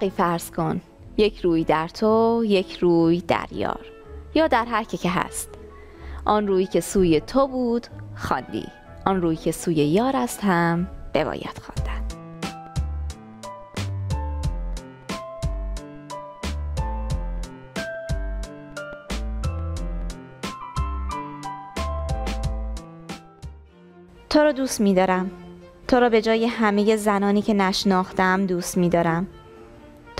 ورقی فرض کن. یک روی در تو یک روی در یار. یا در هر که که هست. آن روی که سوی تو بود خواندی. آن روی که سوی یار است هم بباید خواندن. تو رو دوست می‌دارم. تو را به جای همه زنانی که نشناختم دوست می‌دارم.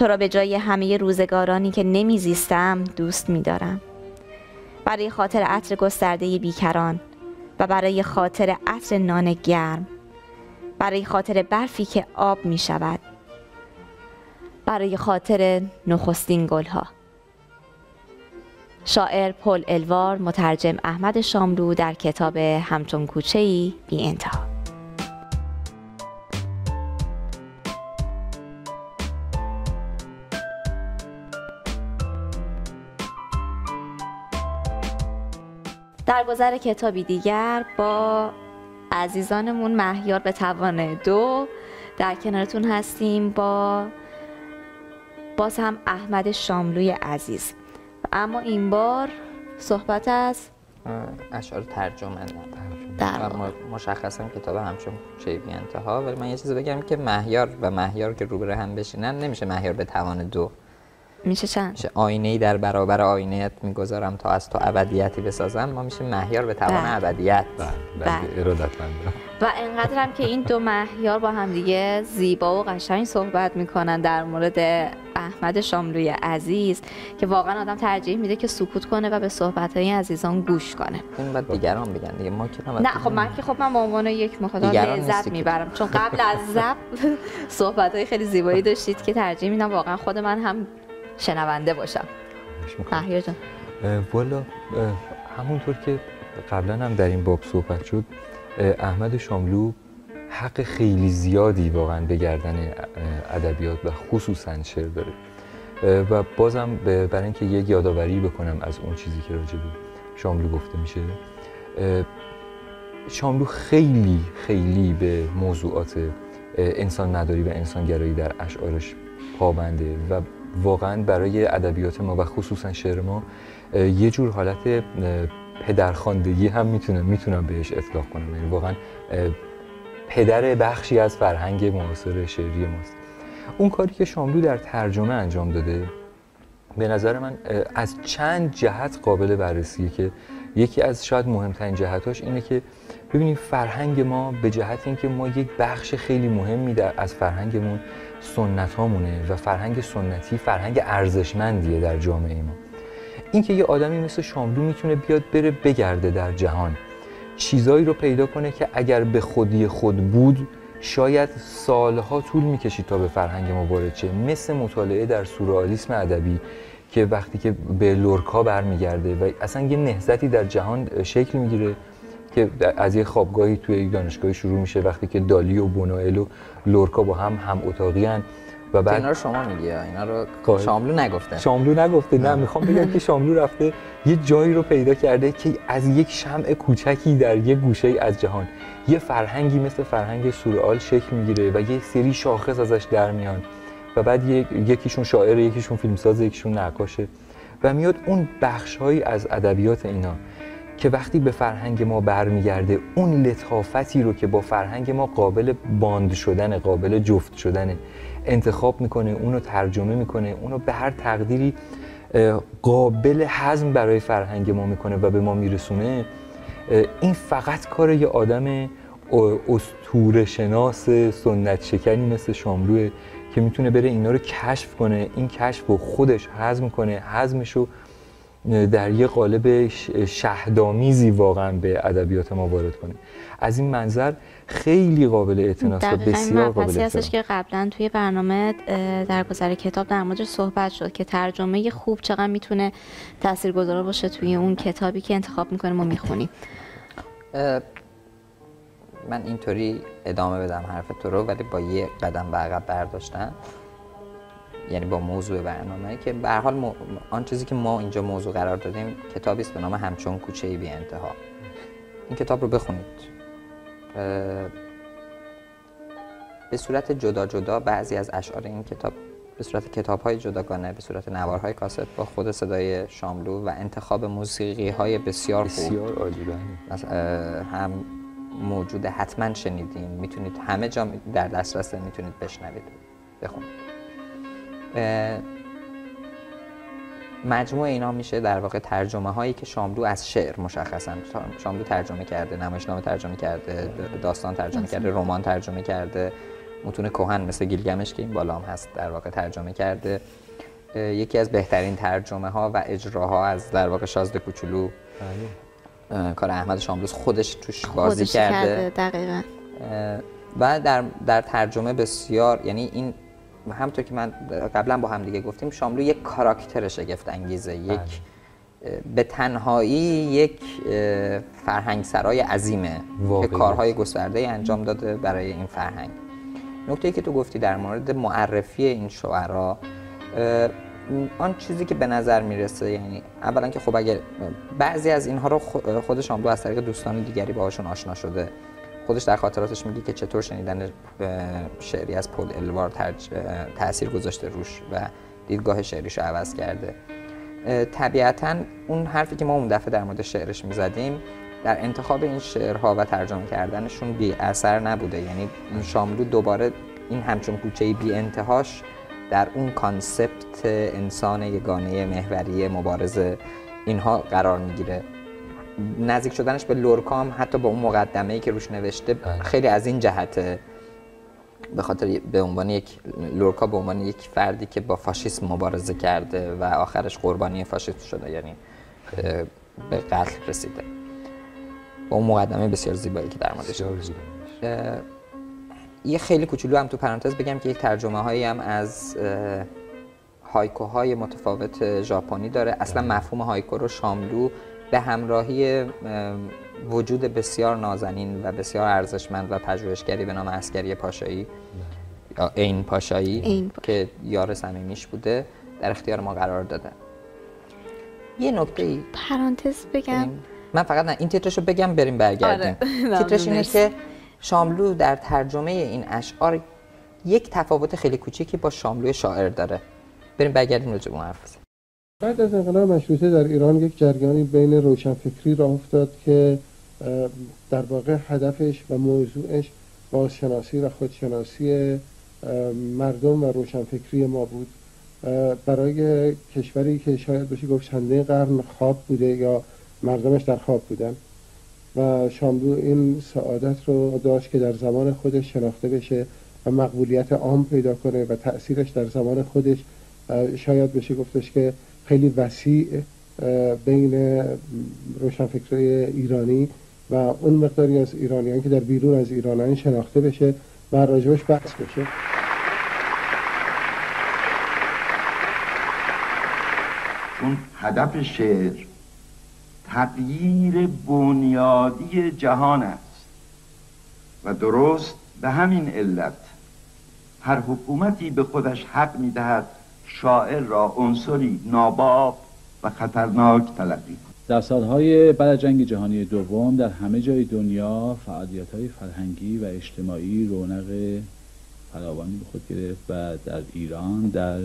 تو را به جای همه روزگارانی که نمیزیستم دوست می‌دارم. برای خاطر عطر گسترده بیکران و برای خاطر عطر نان گرم. برای خاطر برفی که آب می شود برای خاطر نخستین گلها. شاعر پل الوار مترجم احمد شاملو در کتاب همچون کوچه ای بی انتها گذر کتابی دیگر با عزیزانمون مهیار به توان دو. در کنارتون هستیم با باز هم احمد شاملوی عزیز. اما این بار صحبت از اشعار ترجمه در مشخصا کتاب همچون چه بی انتها. ولی من یه چیزی بگم که مهیار و مهیار که روبرو هم بشینن نمیشه مهیار به توان دو میشه چند؟ میشه آینه ای در برابر آینه می‌گذارم تا از تو ابدیتی بسازم. ما میشه مهیار به توان بله. ابدیت. بله بله. و انقدر هم که این دو مهیار با هم دیگه زیبا و قشنگ صحبت می‌کنن در مورد احمد شاملوی عزیز که واقعا آدم ترجیح میده که سکوت کنه و به صحبت های عزیزان گوش کنه. این باید دیگران بگن دیگه. ما که نه خب من که خب من به عنوان یک مخاطب لذت می‌برم. چون قبل از ضبط صحبت های خیلی زیبایی داشتید که ترجیح میدم. واقعا خود من هم شنونده باشم. مهیار جان. والا همونطور که قبلا هم در این باب صحبت شد احمد شاملو حق خیلی زیادی واقعا به گردن ادبیات و خصوصا شعر داره. و بازم برای اینکه یک یادآوری بکنم از اون چیزی که راجع به شاملو گفته میشه شاملو خیلی خیلی به موضوعات انسان مداری و انسانگرایی در اشعارش پابنده و واقعا برای ادبیات ما و خصوصا شعر ما یه جور حالت پدرخواندگی هم می‌تونم می‌تونم بهش اطلاق کنم. یعنی واقعا پدر بخشی از فرهنگ معاصر شعری ماست. اون کاری که شاملو در ترجمه انجام داده به نظر من از چند جهت قابل بررسیه که یکی از شاید مهمترین جهتاش اینه که ببینید فرهنگ ما به جهت اینکه ما یک بخش خیلی مهمی در از فرهنگمون سنت هامونه و فرهنگ سنتی فرهنگ ارزشمندیه در جامعه ما. اینکه یه آدمی مثل شاملو می‌تونه بیاد بره بگرده در جهان چیزایی رو پیدا کنه که اگر به خودی خود بود شاید سالها طول می‌کشید تا به فرهنگ ما وارد مثل مطالعه در سورئالیسم ادبی که وقتی که به لورکا برمیگرده و اصلا یه نهضتی در جهان شکل می‌گیره که از یه خوابگاهی توی یک دانشگاهی شروع میشه وقتی که دالی و بونوئل و لورکا با هم هم اتاقی و اینا بعد رو شما میگی اینا رو خواهش. شاملو نگفته؟ شاملو نگفته نه می‌خوام بگم که شاملو رفته یه جایی رو پیدا کرده که از یک شمع کوچکی در یک گوشه ای از جهان. یه فرهنگی مثل فرهنگ سورئال شکل می‌گیره و یه سری شاخص ازش در میان. و بعد یک- یکیشون شاعر یکیشون فیلمساز یکیشون نقاشه. و میاد اون بخشهایی از ادبیات اینا که وقتی به فرهنگ ما برمیگرده اون لطافتی رو که با فرهنگ ما قابل باند شدن قابل جفت شدن انتخاب می‌کنه اونو ترجمه می‌کنه اونو به هر تقدیری قابل هضم برای فرهنگ ما می‌کنه و به ما میرسونه این فقط کار یه آدم استور شناس سنت شکنی مثل شاملوه که می‌تونه بره اینا رو کشف کنه. این کشف رو خودش هضم کنه. هضمش رو در یه قالب شهدامیزی واقعا به ادبیات ما وارد کنه. از این منظر خیلی قابل اعتناست و بسیار قابل مبحثی هستش که قبلا توی برنامه در گذر کتاب در موردش صحبت شد که ترجمه خوب چقدر می‌تونه تاثیرگذار باشه توی اون کتابی که انتخاب می‌کنیم و می‌خونیم. من اینطوری ادامه بدم حرف تو رو ولی با یه قدم به عقب برداشتن یعنی با موضوع برنامه که به حال مو- آن چیزی که ما اینجا موضوع قرار دادیم کتابی است به نام همچون کوچه بی انتها. این کتاب رو بخونید. اه، به صورت جدا جدا بعضی از اشعار این کتاب به صورت کتاب های جداگانه به صورت نوارهای کاست با خود صدای شاملو و انتخاب موسیقی های بسیار خوب. بسیار عالی اه، هم موجوده حتما شنیدین. می‌تونید همه جا در دسترس می‌تونید بشنوید. بخونید مجموع اینا میشه در واقع ترجمه هایی که شاملو از شعر مشخصا. شاملو ترجمه کرده نمایشنامه ترجمه کرده داستان ترجمه کرده رمان ترجمه کرده. متون کهن مثل گیلگمش که این بالا هم هست در واقع ترجمه کرده. یکی از بهترین ترجمه ها و اجراها از در واقع شازده کوچولو. بله. کار احمد شاملوس خودش توش بازی خودش کرده دقیقا. و در, در ترجمه بسیار یعنی این همطور که من قبلا با هم دیگه گفتیم شاملو یک کاراکتر شگفت انگیزه یک اه، به تنهایی یک فرهنگ سرای عظیمه که کارهای گسترده انجام داده برای این فرهنگ. نکته که تو گفتی در مورد معرفی این شعرا آن چیزی که به نظر می‌رسه یعنی اولا که خب اگر بعضی از اینها رو خود شاملو از طریق دوستان دیگری باهاشون آشنا شده خودش در خاطراتش میگه که چطور شنیدن شعری از پل الوار تاثیر گذاشته روش و دیدگاه شعریش رو عوض کرده. طبیعتا اون حرفی که ما اون دفعه در مورد شعرش می‌زدیم در انتخاب این شعرها و ترجمه کردنشون بی اثر نبوده. یعنی شاملو دوباره این همچون کوچه بی انتهاش در اون concept انسان یگانه محوری مبارزه اینها قرار می‌گیره. نزدیک شدنش به لورکام حتی با اون مقدمه ای که روش نوشته بله. خیلی از این جهته به خاطر به عنوان یک لورکا به عنوان یک فردی که با فاشیسم مبارزه کرده و آخرش قربانی فاشیسم شده یعنی به قتل رسیده. با اون مقدمه بسیار زیبایی که در موردش یه خیلی کوچولو هم تو پرانتز بگم که یک ترجمه هایی هم از هایکوهای متفاوت ژاپنی داره اصلا مفهوم هایکو رو شاملو به همراهی وجود بسیار نازنین و بسیار ارزشمند و پژوهشگری به نام اسکری پاشایی یا پاشایی عین پاشایی. که یار صمیمیش بوده در اختیار ما قرار داده یه نکته ای پرانتز بگم من فقط نه این تیترشو بگم بریم برگردیم آره. تیترش اینه. که شاملو در ترجمه این اشعار یک تفاوت خیلی کوچیکی با شاملو شاعر داره. بریم برگردیم راجع به حرف. بعد از انقلاب مشروطه در ایران یک جریانی بین روشنفکری راه افتاد که در واقع هدفش و موضوعش بازشناسی و خودشناسی مردم و روشنفکری ما بود. برای کشوری که شاید بشه گفت چنده قرن خواب بوده یا مردمش در خواب بودن. و شاملو این سعادت رو داشت که در زمان خودش شناخته بشه و مقبولیت عام پیدا کنه و تأثیرش در زمان خودش شاید بشه گفتش که خیلی وسیع بین روشنفکرای ایرانی و اون مقداری از ایرانیان که در بیرون از ایرانیان شناخته بشه و راجبش بحث بشه. چون هدف شعر تغییر بنیادی جهان است. و درست به همین علت هر حکومتی به خودش حق می‌دهد شاعر را عنصری ناباب و خطرناک تلقی کند در سالهای بعد جنگ جهانی دوم در همه جای دنیا فعالیت های فرهنگی و اجتماعی رونق فراوانی به خود گرفت و در ایران در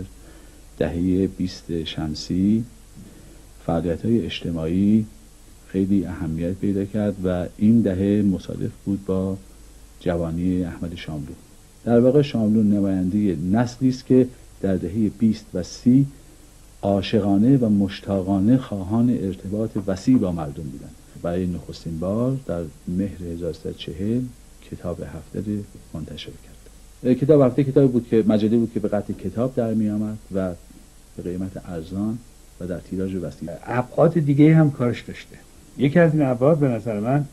دهه 20 شمسی فعالیت های اجتماعی خیلی اهمیت پیدا کرد و این دهه مصادف بود با جوانی احمد شاملو. در واقع شاملو نماینده نسلی است که در دهه 20 و 30 عاشقانه و مشتاقانه خواهان ارتباط وسیع با مردم بودند. برای نخستین بار در مهر 1340 کتاب هفته منتشر کرد. کتاب هفته کتابی بود که مجله بود که به قطع کتاب در می آمد و به قیمت ارزان و در تیراژ وسیع. ابعاد دیگه هم کارش داشته. یکی از این ابعاد به نظر من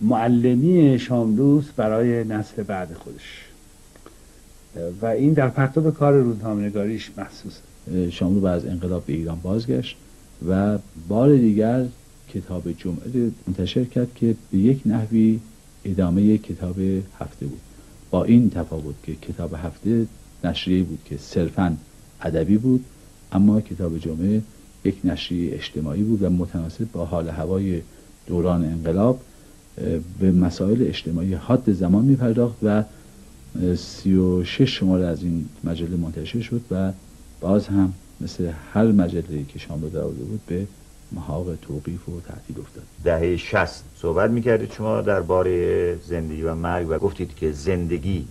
معلمی شاملوس برای نسل بعد خودش. و این در پرتاب کار روزنامه‌نگاریش محسوسه. شاملو بعد از انقلاب به ایران بازگشت و بار دیگر کتاب جمعه منتشر کرد که به یک نحوی ادامه کتاب هفته بود. با این تفاوت که کتاب هفته نشریه بود که صرفا ادبی بود اما کتاب جمعه یک نشریه اجتماعی بود و متناسب با حال هوای دوران انقلاب به مسائل اجتماعی حاد زمان می پرداخت و سی و شش شماره از این مجله منتشر شد و باز هم مثل هر مجله که شاملو در بود به محاق توقیف و تعطیل افتاد. دهه شست صحبت می‌کردید شما درباره زندگی و مرگ و گفتید که زندگی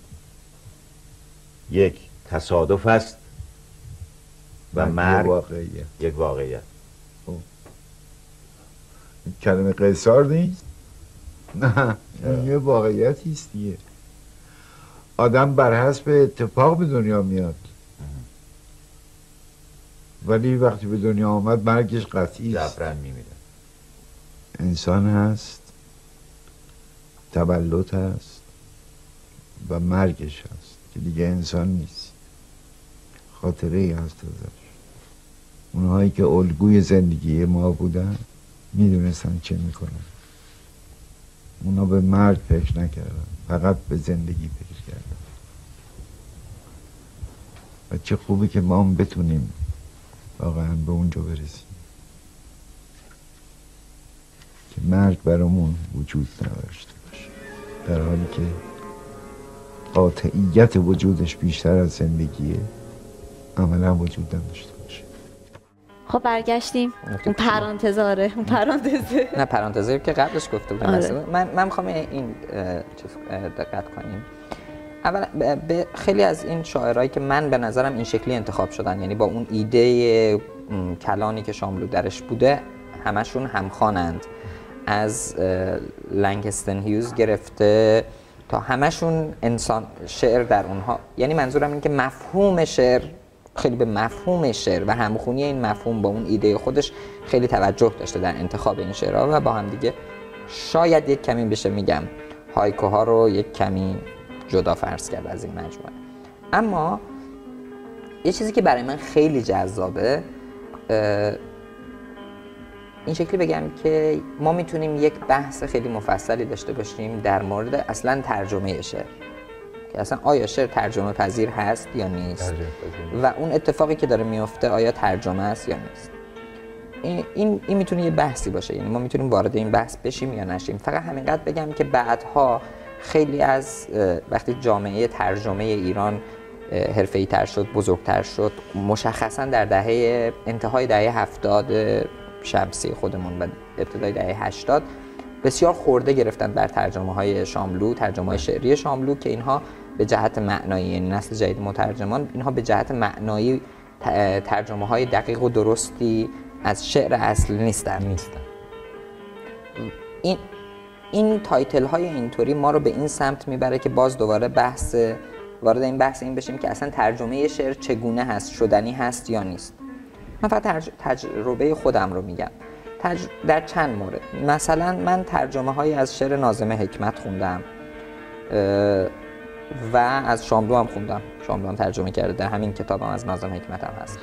یک تصادف است. و مرگ واقعیه. یک واقعیت کلمه قیصار نیست؟ نه یه واقعیتی است دیگه. آدم بر حسب اتفاق به دنیا میاد. ولی وقتی به دنیا آمد مرگش قطعی است. جبران میمیره. انسان هست تولد هست و مرگش هست که دیگه انسان نیست. خاطره ای هست ازش. اونهایی که الگوی زندگی ما بودن می‌دونستن چه می‌کنن. اونا به مرگ فکر نکردن فقط به زندگی فکر کردن. و چه خوبه که ما هم بتونیم واقعا به اونجا برسیم. که مرگ برامون وجود نداشته باشه. در حالی که قاطعیت وجودش بیشتر از زندگیه. عملا وجود نداشته باشه. خب برگشتیم. اون پرانتزاره. اون پرانتزه. نه پرانتزی که قبلش گفته بودم. آره. من من می‌خوام این چیز دقت کنیم. اول به خیلی از این شاعرایی که من به نظرم این شکلی انتخاب شدن یعنی با اون ایده کلانی که شاملو درش بوده همشون همخوانند. از لنگستن هیوز گرفته تا همشون انسان شعر در اونها. یعنی منظورم این که مفهوم شعر خیلی به مفهوم شعر و همخونی این مفهوم با اون ایده خودش خیلی توجه داشته در انتخاب این شعرها و با هم دیگه شاید یک کمی بشه میگم هایکوها رو یک کمی جدا فرض کرد از این مجموعه. اما یه چیزی که برای من خیلی جذابه این شکلی بگم که ما می‌تونیم یک بحث خیلی مفصلی داشته باشیم در مورد اصلا ترجمه شعر. که اصلا آیا شعر ترجمه پذیر هست یا نیست. و اون اتفاقی که داره میفته آیا ترجمه است یا نیست؟ این, این, این می‌تونه یه بحثی باشه. یعنی ما می‌تونیم وارد این بحث بشیم یا نشیم. فقط همینقدر بگم که بعدها خیلی از وقتی جامعه ترجمه ایران حرفه‌ای تر شد بزرگتر شد مشخصا در دهه انتهای دهه هفتاد شمسی خودمون و ابتدای دهه هشتاد بسیار خورده گرفتن بر ترجمه های شاملو ترجمه های شعری شاملو که اینها به جهت معنایی یعنی نسل جدید مترجمان اینها به جهت معنایی ترجمه های دقیق و درستی از شعر اصل نیستن. نیستن. این این تایتل های اینطوری ما رو به این سمت می‌بره که باز دوباره بحث وارد این بحث این بشیم که اصلا ترجمه شعر چگونه هست شدنی هست یا نیست. من فقط ترج... تجربه خودم رو میگم. تج... در چند مورد. مثلا من ترجمه های از شعر نازم حکمت خوندم. اه، و از شاملو هم خوندم. شاملو هم ترجمه کرده. در همین کتابم از نازم حکمت هم هست.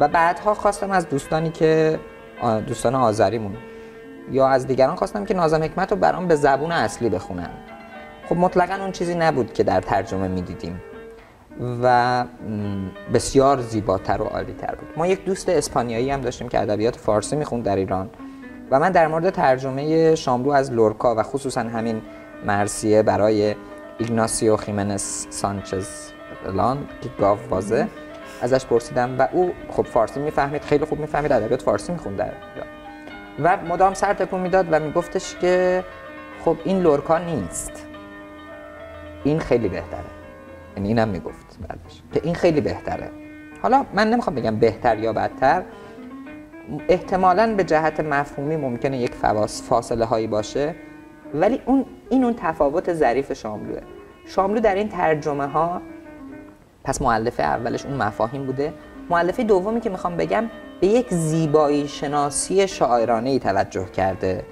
و بعدها خواستم از دوستانی که دوستان آذریمون یا از دیگران خواستم که نازم حکمت رو برام به زبون اصلی بخونن. خب مطلقا اون چیزی نبود که در ترجمه می‌دیدیم و بسیار زیباتر و عالیتر بود. ما یک دوست اسپانیایی هم داشتیم که ادبیات فارسی می‌خوند در ایران و من در مورد ترجمه شاملو از لورکا و خصوصا همین مرسیه برای ایگناسیو خیمنس سانچز لان که گاو بازه ازش پرسیدم و او خب فارسی می‌فهمید خیلی خوب می‌فهمید ادبیات فارسی می‌خوند در و مدام سر تکون می‌داد و میگفتش که خب این لورکا نیست. این خیلی بهتره. یعنی اینم می‌گفت بعدش که این خیلی بهتره. حالا من نمی‌خوام بگم بهتر یا بدتر. احتمالا به جهت مفهومی ممکنه یک فواس فاصله هایی باشه. ولی اون این اون تفاوت ظریف شاملوه. شاملو در این ترجمه ها پس معلفه اولش اون مفاهیم بوده. معلفه دومی که می‌خوام بگم به یک زیبایی شناسی شاعرانه ای توجه کرده.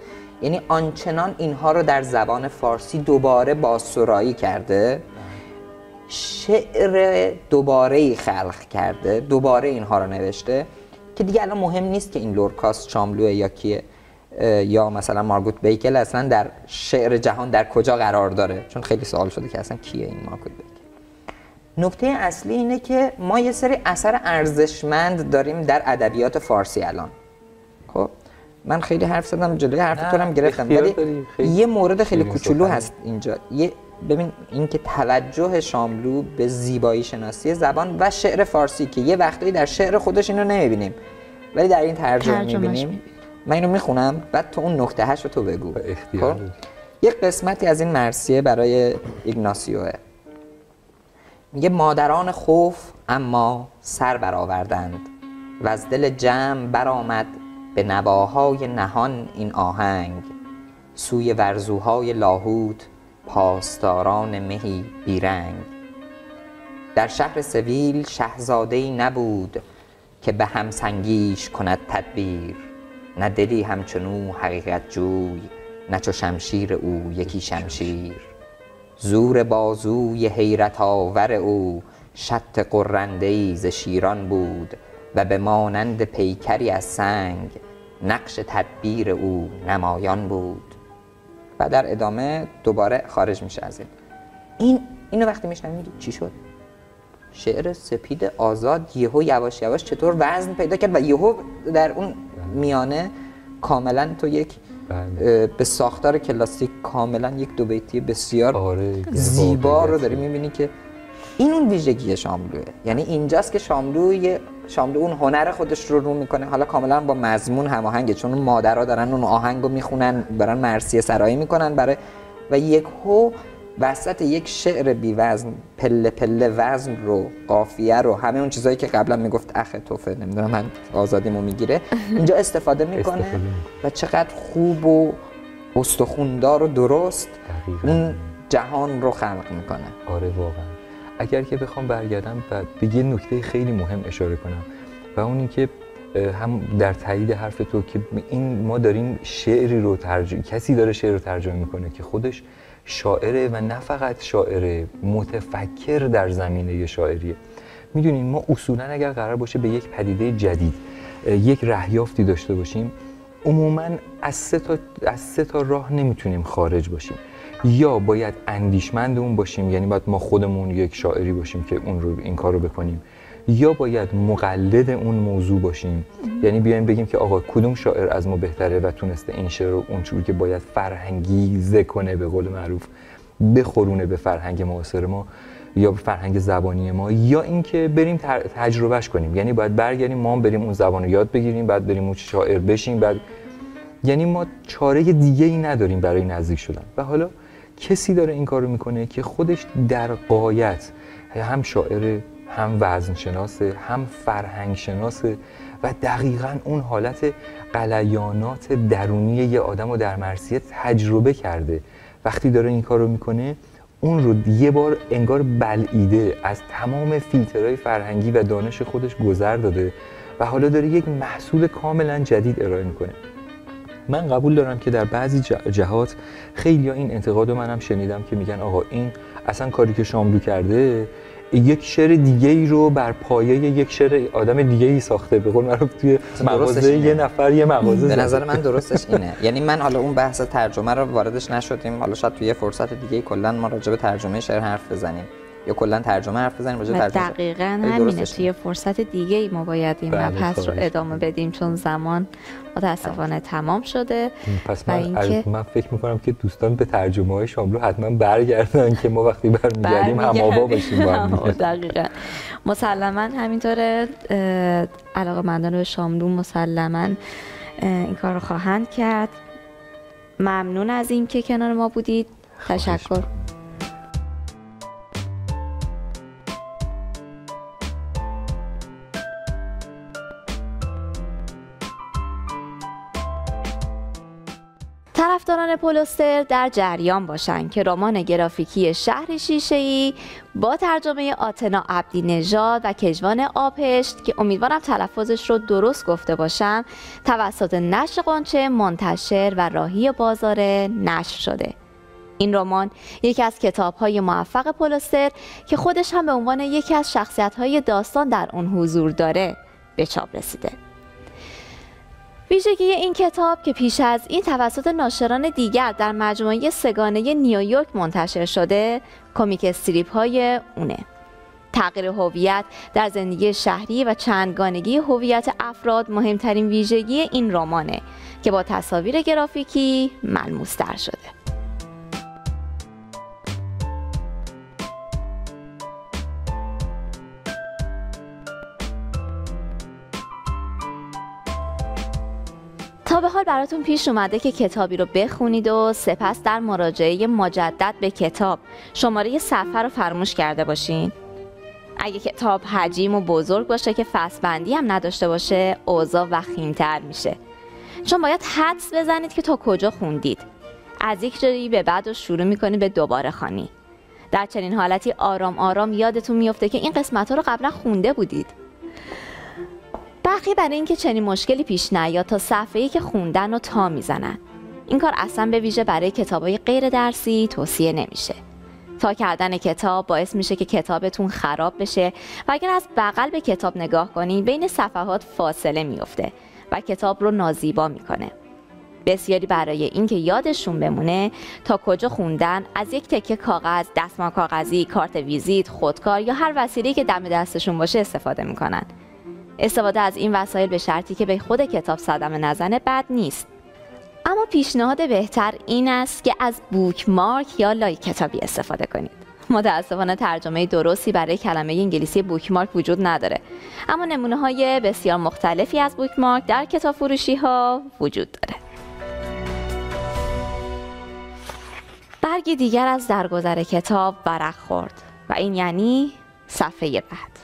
یعنی آنچنان اینها رو در زبان فارسی دوباره بازسرایی کرده. شعر دوباره ای خلق کرده. دوباره اینها رو نوشته. که دیگه الان مهم نیست که این لورکاس شاملوه یا کیه. یا مثلا مارگوت بیکل اصلا در شعر جهان در کجا قرار داره؟ چون خیلی سوال شده که اصلا کیه این مارگوت بیکل؟ نکته اصلی اینه که ما یه سری اثر ارزشمند داریم در ادبیات فارسی الان. خب؟ من خیلی حرف زدم جلوی حرف تو هم گرفتم. ولی یه مورد خیلی کوچولو. هست اینجا. یه ببین اینکه توجه شاملو به زیبایی شناسی زبان و شعر فارسی که یه وقتایی در شعر خودش اینو نمی‌بینیم ولی در این ترجمه می‌بینیم. من اینو می‌خونم بعد تو اون نکته هشت رو تو بگو. خب؟ داری. یک قسمتی از این مرسیه برای ایگناسیوه. میگه مادران خوف اما سر برآوردند و از دل جمع برآمد به نواهای نهان این آهنگ. سوی ورزوهای لاهوت پاسداران مهی بیرنگ. در شهر سویل شهزاده‌ای نبود که به هم سنگیش کند تدبیر. نه دلی همچنو حقیقت جوی نه چو شمشیر او یکی شمشیر. زور بازوی حیرت آور او شط قرنده ز شیران بود و به مانند پیکری از سنگ نقش تدبیر او نمایان بود. و در ادامه دوباره خارج میشه از این. این اینو وقتی میشنوی میگی چی شد؟ شعر سپید آزاد یهو یواش یواش چطور وزن پیدا کرد و یهو در اون میانه کاملا تو یک بله. به ساختار کلاسیک کاملا یک دو بیتی بسیار آره زیبا رو. داری می‌بینی که این اون ویژگی شاملوه یعنی اینجاست که شاملو یه شاملو اون هنر خودش رو رو می‌کنه حالا کاملا با مضمون هماهنگه چون اون مادرها دارن اون آهنگ رو می‌خونن برن مرسیه سرایی می‌کنن برای و یک هو وسط یک شعر بی وزن پله پله وزن رو قافیه رو همه اون چیزایی که قبلا می‌گفت اخ توفه نمی‌دونم من آزادیمو می‌گیره اینجا استفاده می‌کنه. و چقدر خوب و استخوندار و درست. اون جهان رو خلق می‌کنه آره واقعا اگر که بخوام برگردم و به یه نکته خیلی مهم اشاره کنم و اون اینکه هم در تایید حرف تو که این ما داریم شعری رو ترجمه کسی داره شعر رو ترجمه می‌کنه که خودش شاعره و نه فقط شاعره متفکر در زمینه شاعریه. می‌دونین ما اصولا اگر قرار باشه به یک پدیده جدید یک رهیافتی داشته باشیم عموما از سه تا از سه تا راه نمی‌تونیم خارج باشیم. یا باید اندیشمند اون باشیم یعنی باید ما خودمون یک شاعری باشیم که اون رو این کار رو بکنیم. یا باید مقلد اون موضوع باشیم؟ یعنی بیایم بگیم که آقا کدوم شاعر از ما بهتره و تونسته این شعر رو اونجور که باید فرهنگیزه کنه به قول معروف بخورونه به فرهنگ معاصر ما یا به فرهنگ زبانی ما یا اینکه بریم تجربهش کنیم. یعنی باید برگردیم ما بریم اون زبان رو یاد بگیریم بعد بریم اون شاعر بشیم بعد یعنی ما چاره دیگه ای نداریم برای نزدیک شدن. و حالا کسی داره این کارو می‌کنه که خودش در قایت هم شاعر هم وزن شناسه هم فرهنگ شناسه و دقیقا اون حالت قلیانات درونی یه آدم رو در مرسیه تجربه کرده. وقتی داره این کارو می‌کنه اون رو یه بار انگار بلعیده از تمام فیلترهای فرهنگی و دانش خودش گذر داده و حالا داره یک محصول کاملا جدید ارائه می‌کنه. من قبول دارم که در بعضی جهات خیلی این انتقاد رو منم شنیدم که میگن آقا این اصلا کاری که شاملو کرده یک شعر دیگه ای رو بر پایه یک شعر آدم دیگه ای ساخته به قول معروف توی مغازه. یه نفر یه مغازه به. نظر من درستش اینه یعنی من حالا اون بحث ترجمه رو واردش نشدیم حالا شاید توی یه فرصت دیگه کلا ما راجع به ترجمه شعر حرف بزنیم یا کلا ترجمه حرف بزنیم راجع ترجمه دقیقا همینه توی فرصت دیگه ای ما باید این بله، مبحث رو ادامه بدیم چون زمان متاسفانه تمام شده پس و من, اینکه- از- من فکر می‌کنم که دوستان به ترجمه های شاملو حتما برگردن که ما وقتی برمیگردیم هم آوا باشیم با. دقیقا. مسلما همینطوره علاقه مندان به شاملو مسلما این کار رو خواهند کرد. ممنون از اینکه کنار ما بودید. تشکر. طرفداران پولوستر در جریان باشند که رمان گرافیکی شهر شیشه‌ای با ترجمه آتنا عبدی نژاد و کجوان آبهشت که امیدوارم تلفظش رو درست گفته باشم توسط نشر قنچه منتشر و راهی بازار نشر شده. این رمان یکی از کتاب‌های موفق پولوستر که خودش هم به عنوان یکی از شخصیت‌های داستان در اون حضور داره به چاپ رسیده. ویژگی این کتاب که پیش از این توسط ناشران دیگر در مجموعه سگانه نیویورک منتشر شده کمیک استریپ های اونه. تغییر هویت در زندگی شهری و چندگانگی هویت افراد مهمترین ویژگی این رمانه که با تصاویر گرافیکی ملموستر شده. به حال براتون پیش اومده که کتابی رو بخونید و سپس در مراجعه مجدد به کتاب شماره صفحه رو فراموش کرده باشین. اگه کتاب حجیم و بزرگ باشه که فصل هم نداشته باشه اوضاع وخیمتر میشه. چون باید حدس بزنید که تا کجا خوندید. از یک جایی به بعد رو شروع می‌کنید به دوباره خانی در چنین حالتی آرام آرام یادتون میفته که این قسمت رو قبلا خونده بودید. برخی برای اینکه چنین مشکلی پیش نیاد تا صفحه‌ای که خوندن و تا می‌زنن. این کار اصلا به ویژه برای کتابای غیر درسی توصیه نمیشه. تا کردن کتاب باعث میشه که کتابتون خراب بشه و اگر از بغل به کتاب نگاه کنید بین صفحات فاصله میفته و کتاب رو نازیبا می‌کنه. بسیاری برای اینکه یادشون بمونه تا کجا خوندن از یک تکه کاغذ، دستمال کاغذی، کارت ویزیت، خودکار یا هر وسیله‌ای که دم دستشون باشه استفاده می‌کنن. استفاده از این وسایل به شرطی که به خود کتاب صدمه نزنه بد نیست. اما پیشنهاد بهتر این است که از بوکمارک یا لایک کتابی استفاده کنید. متاسفانه ترجمه درستی برای کلمه انگلیسی بوکمارک وجود نداره اما نمونه های بسیار مختلفی از بوکمارک در کتاب فروشی ها وجود داره برگی دیگر از درگذر کتاب ورق خورد و این یعنی صفحه بعد